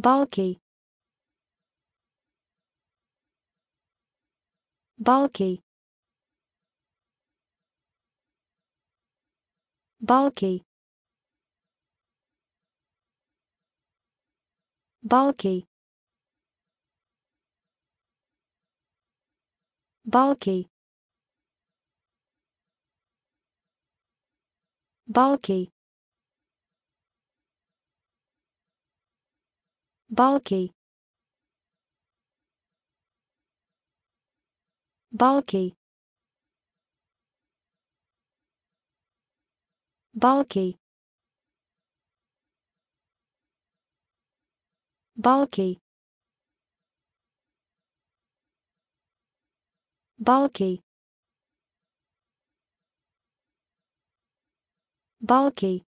bulky bulky bulky bulky bulky bulky bulky bulky bulky bulky bulky bulky